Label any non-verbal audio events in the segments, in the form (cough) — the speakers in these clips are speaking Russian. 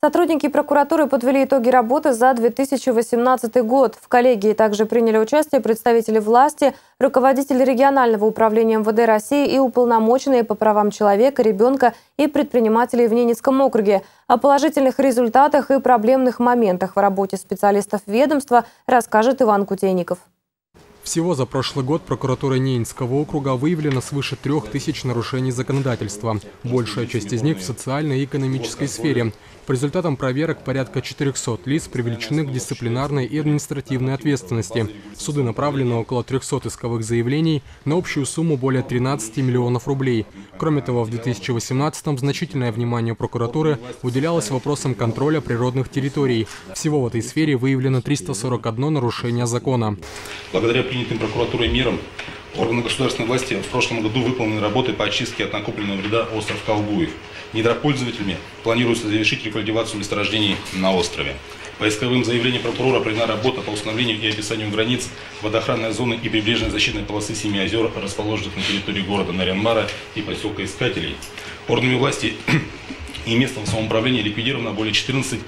Сотрудники прокуратуры подвели итоги работы за 2018 год. В коллегии также приняли участие представители власти, руководители регионального управления МВД России и уполномоченные по правам человека, ребенка и предпринимателей в Ненецком округе. О положительных результатах и проблемных моментах в работе специалистов ведомства расскажет Иван Кутейников. Всего за прошлый год прокуратура Ненецкого округа выявлено свыше трех тысяч нарушений законодательства. Большая часть из них в социальной и экономической сфере. По результатам проверок порядка 400 лиц привлечены к дисциплинарной и административной ответственности. В суды направлено около 300 исковых заявлений на общую сумму более 13 миллионов рублей. Кроме того, в 2018-м значительное внимание прокуратуры уделялось вопросам контроля природных территорий. Всего в этой сфере выявлено 341 нарушение закона. Благодаря принятым прокуратурой мерам Органы государственной власти в прошлом году выполнены работы по очистке от накопленного вреда остров Колгуев. Недропользователями планируется завершить рекультивацию месторождений на острове. По исковым заявлениям прокурора проведена работа по установлению и описанию границ водоохранной зоны и прибрежной защитной полосы семи озер, расположенных на территории города Нарянмара и поселка Искателей. Органами власти (clears throat) и местного самоуправления ликвидировано более 14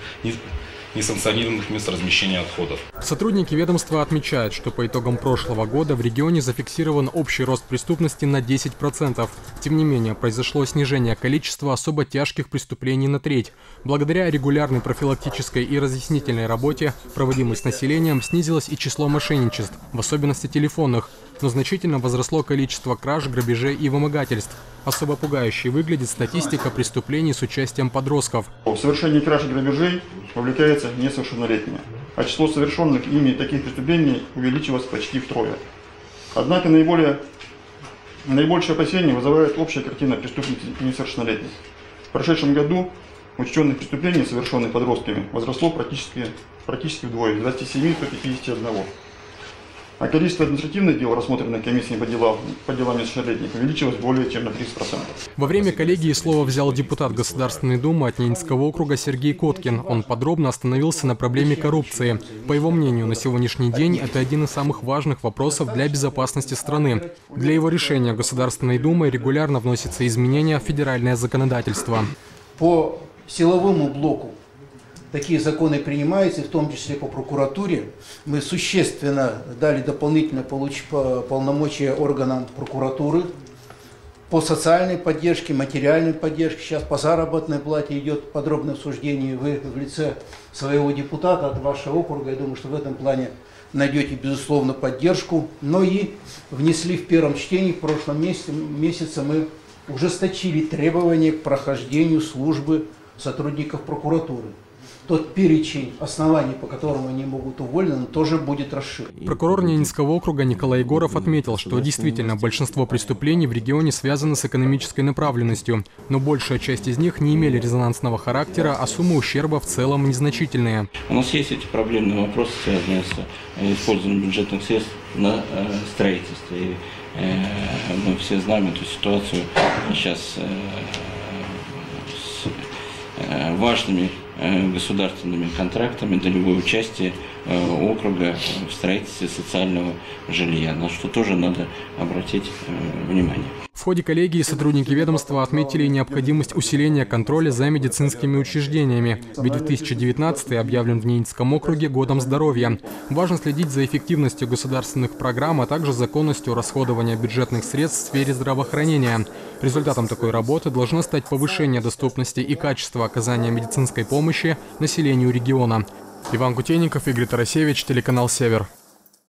несанкционированных мест размещения отходов. Сотрудники ведомства отмечают, что по итогам прошлого года в регионе зафиксирован общий рост преступности на 10%. Тем не менее, произошло снижение количества особо тяжких преступлений на треть. Благодаря регулярной профилактической и разъяснительной работе, проводимой с населением, снизилось и число мошенничеств, в особенности телефонных, но значительно возросло количество краж, грабежей и вымогательств. Особо пугающей выглядит статистика преступлений с участием подростков. В совершении краж и грабежей вовлекаются несовершеннолетние, а число совершенных ими таких преступлений увеличилось почти втрое. Однако наиболее, наибольшее опасение вызывает общая картина преступности несовершеннолетних. В прошедшем году учтенных преступлений, совершенных подростками, возросло практически, практически вдвое, с 27 до 51. А количество административных дел, рассмотренных комиссией по делам, по делам несовершеннолетних, увеличилось более чем на 30%. Во время коллегии слово взял депутат Государственной Думы от Ненецкого округа Сергей Коткин. Он подробно остановился на проблеме коррупции. По его мнению, на сегодняшний день это один из самых важных вопросов для безопасности страны. Для его решения Государственной Думой регулярно вносятся изменения в федеральное законодательство. По силовому блоку такие законы принимаются, в том числе по прокуратуре. Мы существенно дали дополнительные полномочия органам прокуратуры по социальной поддержке, материальной поддержке. Сейчас по заработной плате идет подробное обсуждение. Вы в лице своего депутата от вашего округа, я думаю, что в этом плане найдете, безусловно, поддержку. Но и внесли в первом чтении, в прошлом месяце, месяце мы ужесточили требования к прохождению службы сотрудников прокуратуры тот перечень оснований, по которым они могут уволены, тоже будет расширен. Прокурор Ненецкого округа Николай Егоров отметил, что действительно большинство преступлений в регионе связаны с экономической направленностью, но большая часть из них не имели резонансного характера, а суммы ущерба в целом незначительные. У нас есть эти проблемные вопросы, связанные с э, использованием бюджетных средств на э, строительство. И э, мы все знаем эту ситуацию сейчас с важными государственными контрактами долевое участие э, округа в строительстве социального жилья, на что тоже надо обратить э, внимание. В ходе коллегии сотрудники ведомства отметили необходимость усиления контроля за медицинскими учреждениями, ведь 2019 объявлен в Ненецком округе годом здоровья. Важно следить за эффективностью государственных программ, а также законностью расходования бюджетных средств в сфере здравоохранения. Результатом такой работы должно стать повышение доступности и качества оказания медицинской помощи населению региона. Иван Кутейников, Игорь Тарасевич, телеканал «Север».